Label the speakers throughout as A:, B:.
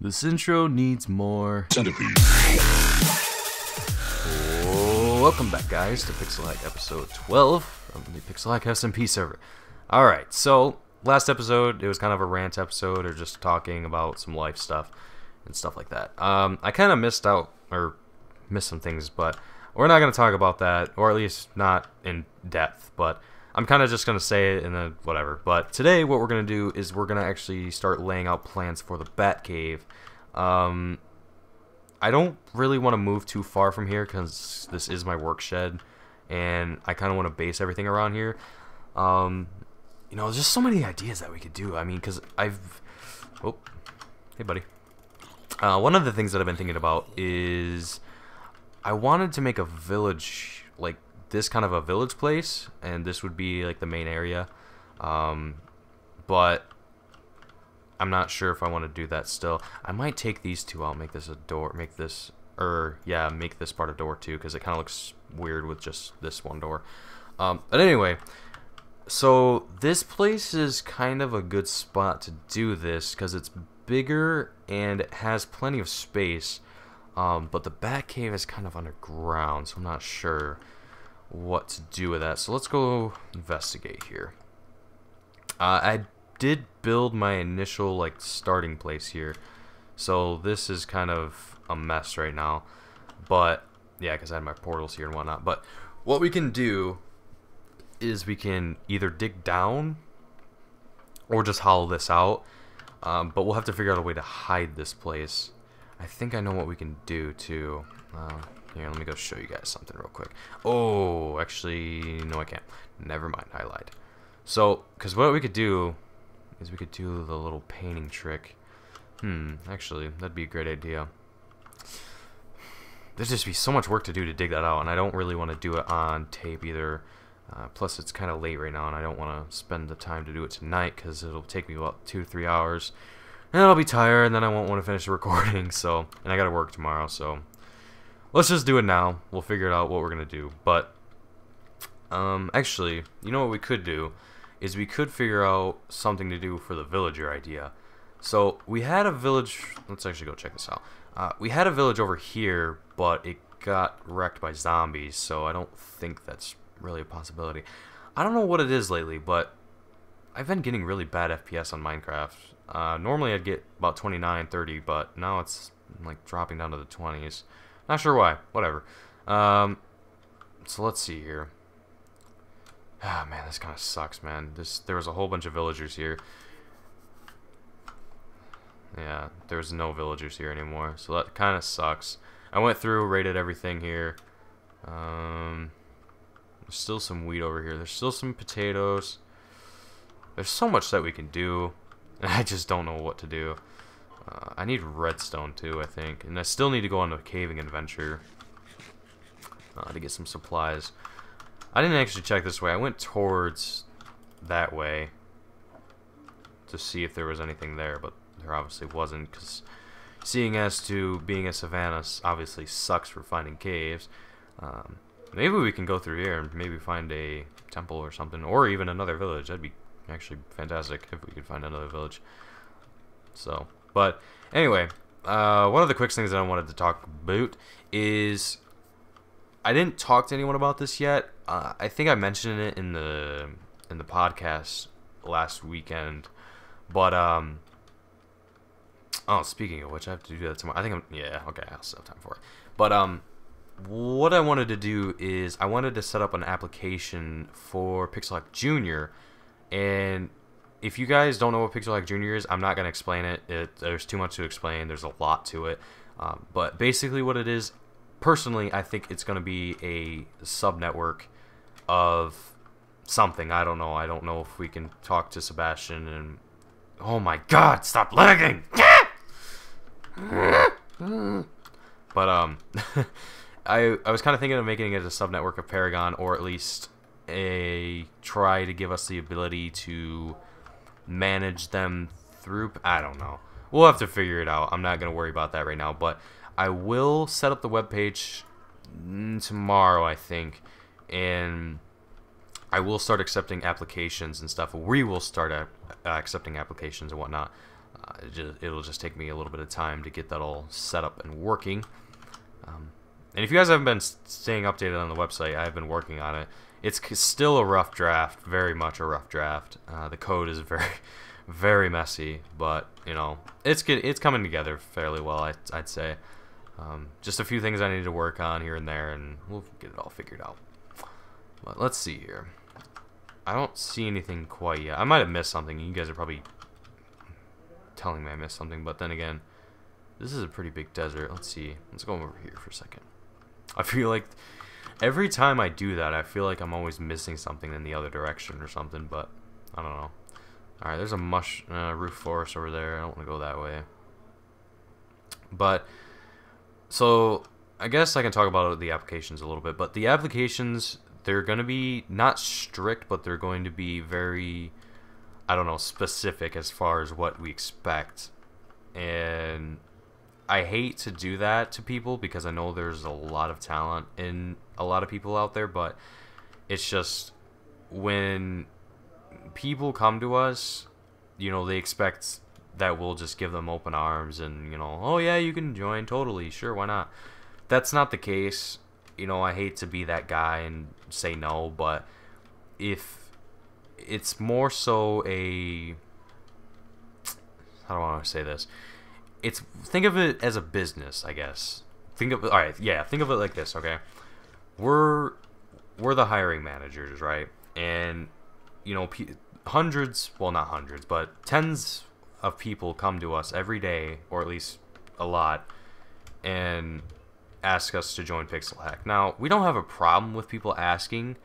A: This intro needs more.
B: Centipede.
A: Oh, welcome back, guys, to PixelHack episode 12 from the PixelHack SMP server. Alright, so last episode, it was kind of a rant episode or just talking about some life stuff and stuff like that. Um, I kind of missed out, or missed some things, but we're not going to talk about that, or at least not in depth, but I'm kind of just going to say it and then whatever. But today, what we're going to do is we're going to actually start laying out plans for the Bat Cave. Um, I don't really want to move too far from here because this is my work shed, and I kind of want to base everything around here. Um, you know, there's just so many ideas that we could do. I mean, because I've... Oh, hey, buddy. Uh, one of the things that I've been thinking about is I wanted to make a village, like this kind of a village place, and this would be like the main area. Um, but I'm not sure if I want to do that still. I might take these two out, make this a door, make this, or yeah, make this part a door too, because it kind of looks weird with just this one door. Um, but anyway, so this place is kind of a good spot to do this because it's bigger and it has plenty of space. Um, but the Bat Cave is kind of underground, so I'm not sure what to do with that. So let's go investigate here. Uh, I did build my initial like starting place here, so this is kind of a mess right now. But yeah, because I had my portals here and whatnot. But what we can do is we can either dig down or just hollow this out. Um, but we'll have to figure out a way to hide this place. I think I know what we can do too. Uh, here, let me go show you guys something real quick. Oh, actually, no, I can't. Never mind, I lied. So, because what we could do is we could do the little painting trick. Hmm, actually, that'd be a great idea. There'd just be so much work to do to dig that out, and I don't really want to do it on tape either. Uh, plus, it's kind of late right now, and I don't want to spend the time to do it tonight because it'll take me about two to three hours. And I'll be tired, and then I won't want to finish the recording, so... And I gotta work tomorrow, so... Let's just do it now. We'll figure out what we're gonna do. But, um, actually, you know what we could do? Is we could figure out something to do for the villager idea. So, we had a village... Let's actually go check this out. Uh, we had a village over here, but it got wrecked by zombies, so I don't think that's really a possibility. I don't know what it is lately, but I've been getting really bad FPS on Minecraft. Uh, normally I'd get about 29, 30, but now it's like dropping down to the 20s. Not sure why. Whatever. Um, so let's see here. Ah, man, this kind of sucks, man. This There was a whole bunch of villagers here. Yeah, there's no villagers here anymore, so that kind of sucks. I went through, raided everything here. Um, there's still some wheat over here. There's still some potatoes. There's so much that we can do. I just don't know what to do. Uh, I need redstone too, I think. And I still need to go on a caving adventure uh, to get some supplies. I didn't actually check this way. I went towards that way to see if there was anything there, but there obviously wasn't because seeing as to being a savannah obviously sucks for finding caves. Um, maybe we can go through here and maybe find a temple or something, or even another village. That'd be actually fantastic if we could find another village. So, but anyway, uh, one of the quick things that I wanted to talk about is I didn't talk to anyone about this yet. Uh, I think I mentioned it in the in the podcast last weekend, but um. Oh, speaking of which, I have to do that tomorrow. I think I'm yeah okay. I'll still have time for it. But um, what I wanted to do is I wanted to set up an application for PixelHack Junior, and if you guys don't know what PixelHack Junior is, I'm not gonna explain it. it. There's too much to explain. There's a lot to it, um, but basically what it is, personally, I think it's gonna be a sub network of something. I don't know. I don't know if we can talk to Sebastian and. Oh my God! Stop lagging! but um. I, I was kind of thinking of making it a subnetwork of Paragon, or at least a try to give us the ability to manage them through. I don't know. We'll have to figure it out. I'm not gonna worry about that right now, but I will set up the web page tomorrow, I think, and I will start accepting applications and stuff. We will start uh, accepting applications and whatnot. Uh, it just, it'll just take me a little bit of time to get that all set up and working. Um, and if you guys haven't been staying updated on the website, I've been working on it. It's still a rough draft, very much a rough draft. Uh, the code is very, very messy, but you know, it's get, it's coming together fairly well, I, I'd say. Um, just a few things I need to work on here and there, and we'll get it all figured out. But let's see here. I don't see anything quite yet. I might have missed something. You guys are probably telling me I missed something, but then again, this is a pretty big desert. Let's see. Let's go over here for a second. I feel like every time I do that, I feel like I'm always missing something in the other direction or something, but I don't know. Alright, there's a mush uh, roof forest over there. I don't want to go that way. But, so, I guess I can talk about the applications a little bit. But the applications, they're going to be not strict, but they're going to be very, I don't know, specific as far as what we expect. And I hate to do that to people because I know there's a lot of talent in a lot of people out there, but it's just when people come to us, you know, they expect that we'll just give them open arms and, you know, oh yeah, you can join totally, sure, why not? That's not the case. You know, I hate to be that guy and say no, but if it's more so a how do I want to say this? It's think of it as a business, I guess. Think of all right, yeah. Think of it like this, okay? We're we're the hiring managers, right? And you know, hundreds, well, not hundreds, but tens of people come to us every day, or at least a lot, and ask us to join Pixel Hack. Now, we don't have a problem with people asking.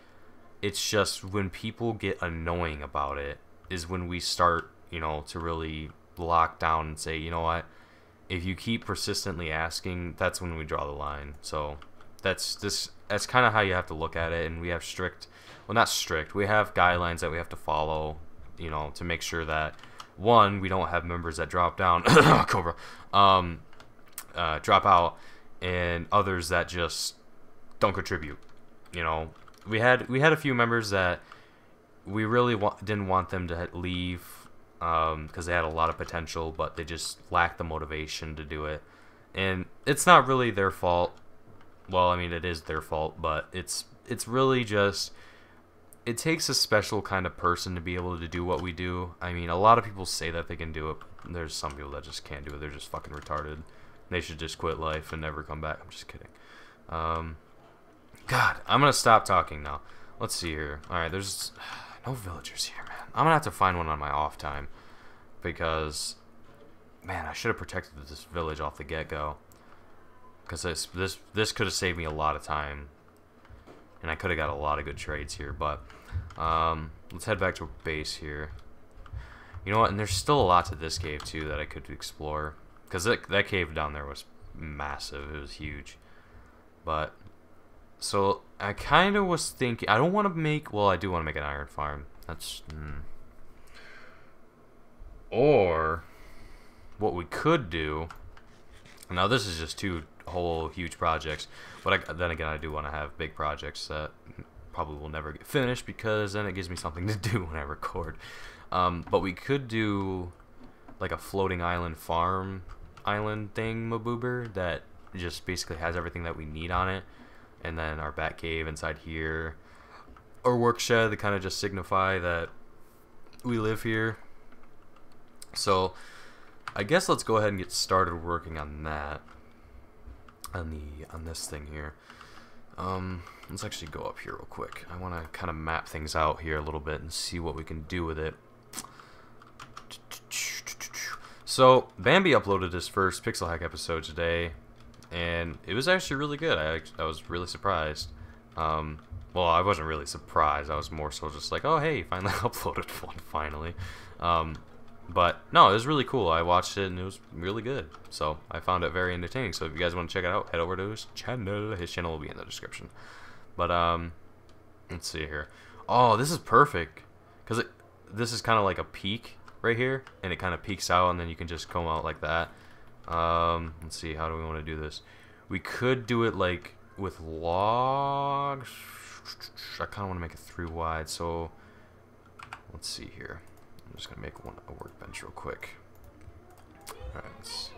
A: It's just when people get annoying about it is when we start, you know, to really lock down and say, you know what, if you keep persistently asking, that's when we draw the line. So that's this that's kind of how you have to look at it and we have strict well not strict we have guidelines that we have to follow you know to make sure that one we don't have members that drop down cobra um, uh, drop out and others that just don't contribute you know we had we had a few members that we really wa- didn't want them to leave because um, they had a lot of potential, but they just lacked the motivation to do it. And it's not really their fault. Well, I mean, it is their fault, but it's it's really just it takes a special kind of person to be able to do what we do. I mean, a lot of people say that they can do it. There's some people that just can't do it. They're just fucking retarded. They should just quit life and never come back. I'm just kidding. Um, God, I'm gonna stop talking now. Let's see here. All right, there's no villagers here. I'm gonna have to find one on my off time because, man, I should have protected this village off the get-go. Because this this this could have saved me a lot of time, and I could have got a lot of good trades here. But um, let's head back to base here. You know what? And there's still a lot to this cave too that I could explore. Because that, that cave down there was massive. It was huge. But so I kind of was thinking. I don't want to make. Well, I do want to make an iron farm. That's. Hmm. Or what we could do. Now this is just two whole huge projects, but I, then again I do want to have big projects that probably will never get finished because then it gives me something to do when I record. Um, but we could do like a floating island farm island thing, Maboober, that just basically has everything that we need on it. And then our bat cave inside here. Or shed to kind of just signify that we live here. So, I guess let's go ahead and get started working on that. On the on this thing here. Um, let's actually go up here real quick. I want to kind of map things out here a little bit and see what we can do with it. So, Bambi uploaded his first Pixel Hack episode today, and it was actually really good. I, I was really surprised. Um, well, I wasn't really surprised. I was more so just like, oh, hey, finally uploaded one, finally. Um, but no, it was really cool. I watched it and it was really good. So I found it very entertaining. So if you guys want to check it out, head over to his channel. His channel will be in the description. But um, let's see here. Oh, this is perfect because this is kind of like a peak right here, and it kind of peaks out, and then you can just come out like that. Um, let's see, how do we want to do this? We could do it like with logs. I kind of want to make it three wide, so let's see here. I'm just gonna make one a workbench real quick. Alright, let's,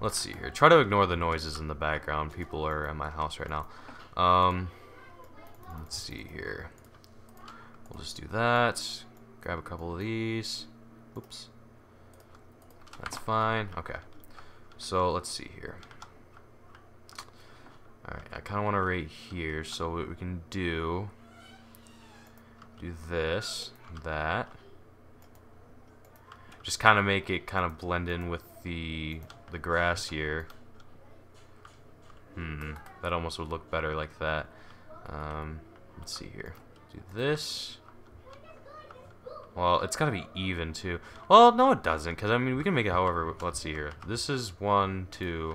A: let's see here. Try to ignore the noises in the background. People are at my house right now. Um, let's see here. We'll just do that. Grab a couple of these. Oops. That's fine. Okay. So let's see here. Alright, I kind of want to rate here. So what we can do, do this, that. Just kind of make it kind of blend in with the the grass here. Hmm, that almost would look better like that. Um, let's see here. Do this. Well, it's got to be even, too. Well, no, it doesn't, because, I mean, we can make it however... Let's see here. This is one, two,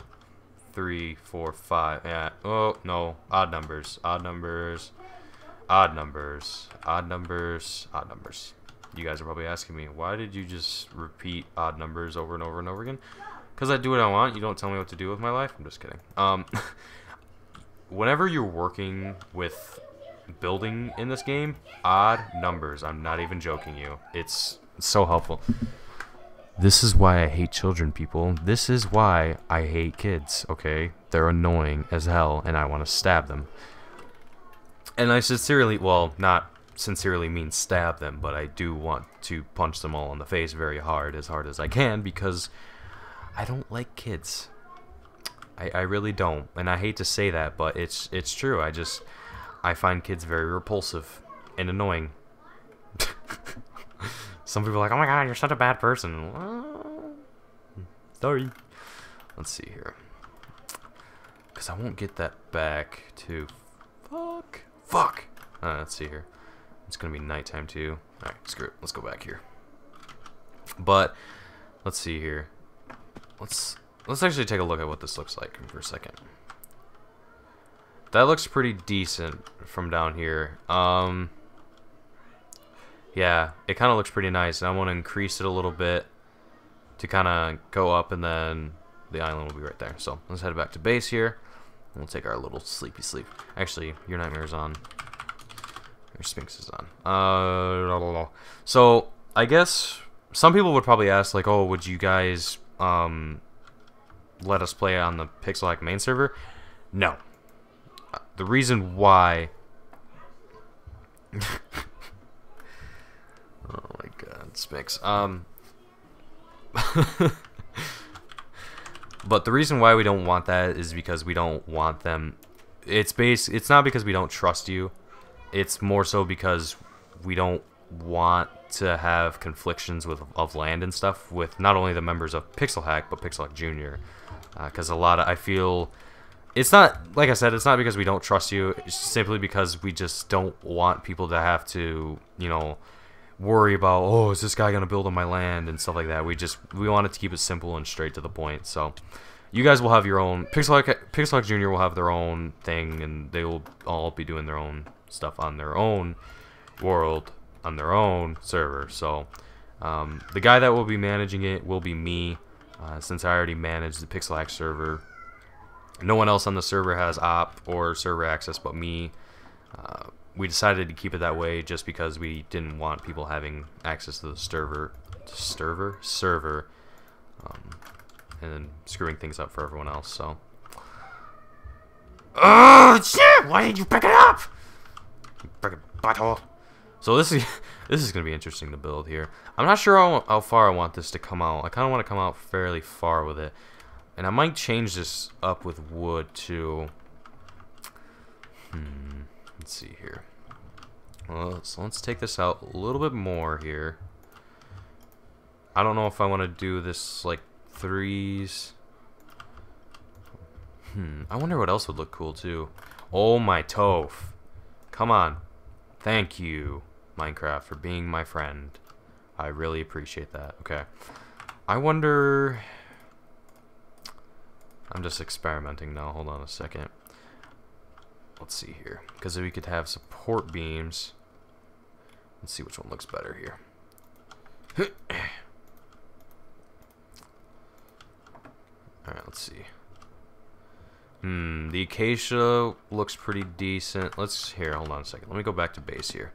A: three, four, five. Yeah. Oh, no. Odd numbers. Odd numbers. Odd numbers. Odd numbers. Odd numbers. You guys are probably asking me, why did you just repeat odd numbers over and over and over again? Because I do what I want. You don't tell me what to do with my life. I'm just kidding. Um, whenever you're working with building in this game, odd numbers. I'm not even joking you. It's so helpful. This is why I hate children, people. This is why I hate kids, okay? They're annoying as hell, and I want to stab them. And I sincerely, well, not sincerely mean stab them, but I do want to punch them all in the face very hard, as hard as I can, because I don't like kids. I, I really don't, and I hate to say that, but it's it's true. I just I find kids very repulsive and annoying. Some people are like, oh my god, you're such a bad person. sorry. Let's see here. Because I won't get that back to... Fuck. Fuck. Uh, let's see here. It's going to be nighttime too. Alright, screw it. Let's go back here. But, let's see here. Let's let's actually take a look at what this looks like for a second. That looks pretty decent from down here. Um, yeah, it kind of looks pretty nice, and I want to increase it a little bit to kind of go up, and then the island will be right there. So let's head back to base here. We'll take our little sleepy sleep. Actually, your nightmare's on. Your Spinx is on. Uh, so I guess some people would probably ask, like, oh, would you guys um, let us play on the Pixelhack main server? No, the reason why oh my Spix. Um But the reason why we don't want that is because we don't want them it's base it's not because we don't trust you. It's more so because we don't want to have conflictions with of land and stuff with not only the members of Pixel Hack but Pixel Hack Junior. Because uh, a lot of I feel it's not like I said. It's not because we don't trust you. It's simply because we just don't want people to have to, you know, worry about oh, is this guy gonna build on my land and stuff like that. We just we wanted to keep it simple and straight to the point. So, you guys will have your own Pixelhack Pixelhack Junior will have their own thing, and they will all be doing their own stuff on their own world on their own server. So, um, the guy that will be managing it will be me, uh, since I already manage the Pixel Pixelhack server no one else on the server has op or server access but me. Uh, we decided to keep it that way just because we didn't want people having access to the server, server, server, um, and then screwing things up for everyone else. So, oh shit! Why didn't you pick it up? You butthole. So this is this is gonna be interesting to build here. I'm not sure how, how far I want this to come out. I kind of want to come out fairly far with it. And I might change this up with wood too. Hmm. Let's see here. Well, so let's take this out a little bit more here. I don't know if I want to do this like threes. Hmm. I wonder what else would look cool too. Oh my toph. Come on. Thank you, Minecraft, for being my friend. I really appreciate that. Okay. I wonder I'm just experimenting now. Hold on a second. Let's see here. Because we could have support beams. Let's see which one looks better here. Alright, let's see. Hmm, the acacia looks pretty decent. Let's, here, hold on a second. Let me go back to base here.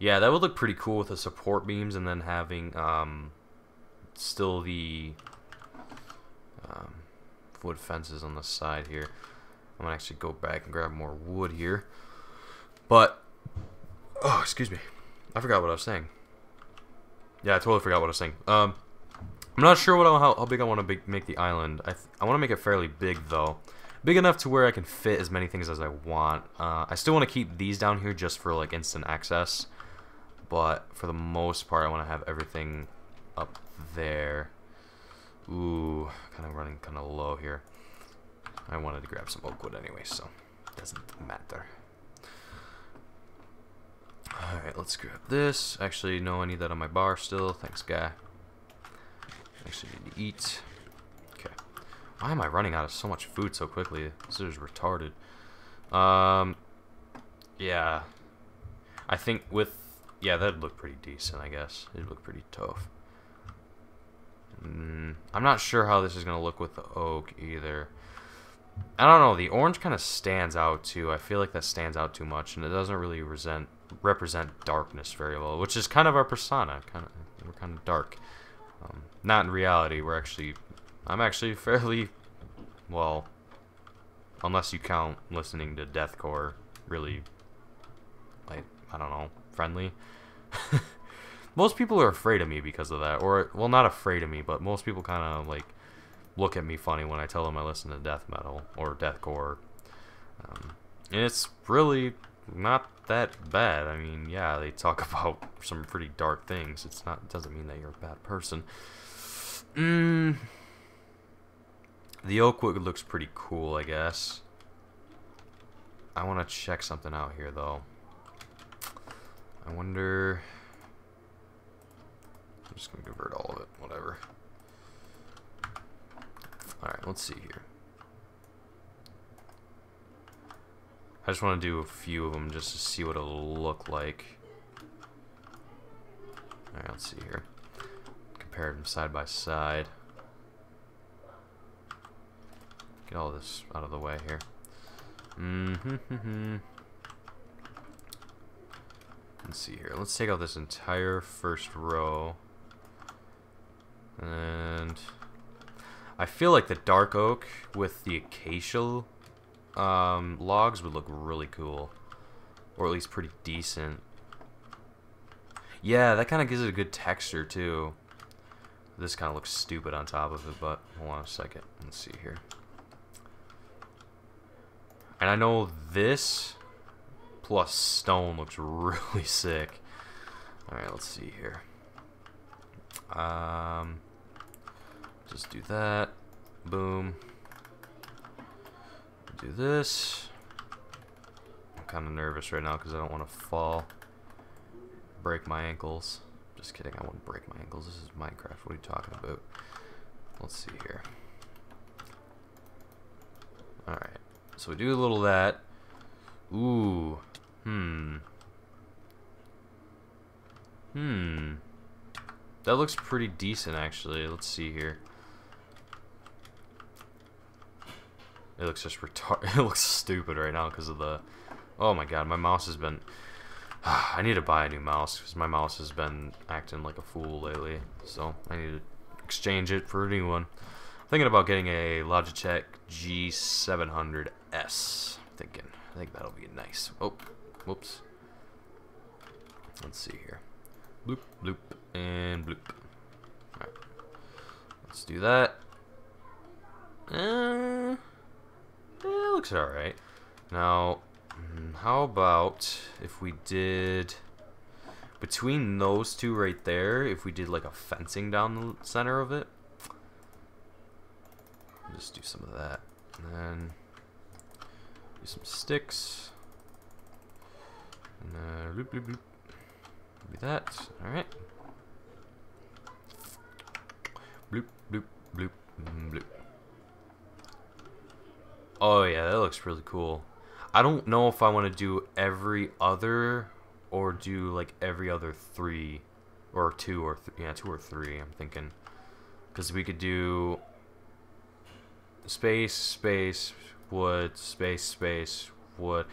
A: Yeah, that would look pretty cool with the support beams and then having, um, still the um, wood fences on the side here. I'm gonna actually go back and grab more wood here. But oh, excuse me, I forgot what I was saying. Yeah, I totally forgot what I was saying. Um, I'm not sure what how, how big I want to make the island. I I want to make it fairly big though, big enough to where I can fit as many things as I want. Uh, I still want to keep these down here just for like instant access, but for the most part, I want to have everything up there. Ooh, kind of running kind of low here. I wanted to grab some oak wood anyway, so doesn't matter. Alright, let's grab this. Actually, no, I need that on my bar still. Thanks, guy. Actually need to eat. Okay. Why am I running out of so much food so quickly? This is retarded. Um, yeah. I think with... Yeah, that'd look pretty decent, I guess. It'd look pretty tough. Mm, I'm not sure how this is going to look with the oak either. I don't know. The orange kind of stands out too. I feel like that stands out too much, and it doesn't really resent, represent darkness very well, which is kind of our persona. Kind of, we're kind of dark. Um, not in reality. We're actually, I'm actually fairly, well, unless you count listening to deathcore, really, like I don't know, friendly. most people are afraid of me because of that, or well, not afraid of me, but most people kind of like look at me funny when I tell them I listen to death metal or deathcore. Um, and it's really not that bad. I mean, yeah, they talk about some pretty dark things. It's not it doesn't mean that you're a bad person. Mm, the oakwood looks pretty cool, I guess. I want to check something out here, though. I wonder... I'm just going to convert all of it, whatever. Alright, let's see here. I just want to do a few of them just to see what it'll look like. Alright, let's see here. Compare them side by side. Get all this out of the way here. Mm-hmm. Let's see here. Let's take out this entire first row. And I feel like the dark oak with the acacia um, logs would look really cool. Or at least pretty decent. Yeah, that kind of gives it a good texture too. This kind of looks stupid on top of it, but hold on a second. Let's see here. And I know this plus stone looks really sick. Alright, let's see here. Um, just do that. Boom. Do this. I'm kind of nervous right now because I don't want to fall. Break my ankles. Just kidding, I won't break my ankles. This is Minecraft. What are you talking about? Let's see here. Alright. So we do a little of that. Ooh. Hmm. Hmm. That looks pretty decent, actually. Let's see here. It looks just retarded. it looks stupid right now because of the... Oh my god, my mouse has been... I need to buy a new mouse because my mouse has been acting like a fool lately. So I need to exchange it for a new one. thinking about getting a Logitech G700S. thinking. I think that'll be nice. Oh, whoops. Let's see here. Bloop, bloop, and bloop. Let's do that. Uh, it looks alright. Now, hmm, how about if we did between those two right there, if we did like a fencing down the center of it? Just do some of that. And then do some sticks. And then bloop, bloop, bloop. Do that. Alright. Bloop, bloop, bloop, bloop. Oh yeah, that looks really cool. I don't know if I want to do every other or do like every other three or two or yeah, two or three, I'm thinking. Because we could do space, space, wood, space, space, wood.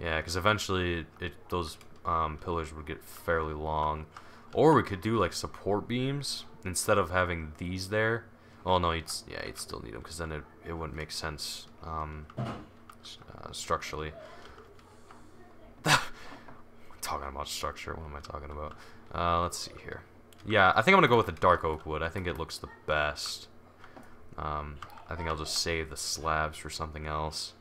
A: Yeah, because eventually it, those um, pillars would get fairly long. Or we could do like support beams instead of having these there. Well, no, you'd, yeah, you'd still need them because then it, it wouldn't make sense um, uh, structurally. talking about structure. What am I talking about? Uh, let's see here. Yeah, I think I'm going to go with the dark oak wood. I think it looks the best. Um, I think I'll just save the slabs for something else.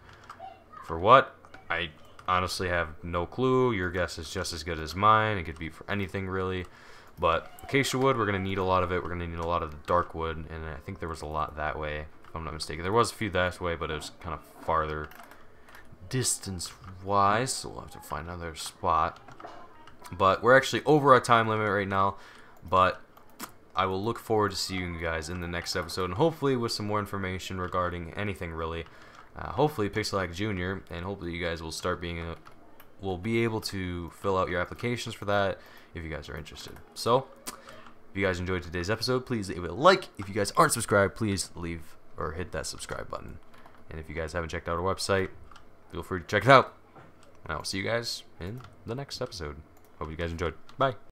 A: For what? I honestly have no clue. Your guess is just as good as mine. It could be for anything, really. But acacia wood, we're going to need a lot of it. We're going to need a lot of the dark wood, and I think there was a lot that way, if I'm not mistaken. There was a few that way, but it was kind of farther distance-wise, so we'll have to find another spot. But we're actually over our time limit right now, but I will look forward to seeing you guys in the next episode, and hopefully with some more information regarding anything really. Uh, hopefully PixelHack Junior, and hopefully you guys will start being a, will be able to fill out your applications for that if you guys are interested. So, if you guys enjoyed today's episode, please leave a like. If you guys aren't subscribed, please leave or hit that subscribe button. And if you guys haven't checked out our website, feel free to check it out. And I will see you guys in the next episode. Hope you guys enjoyed. Bye.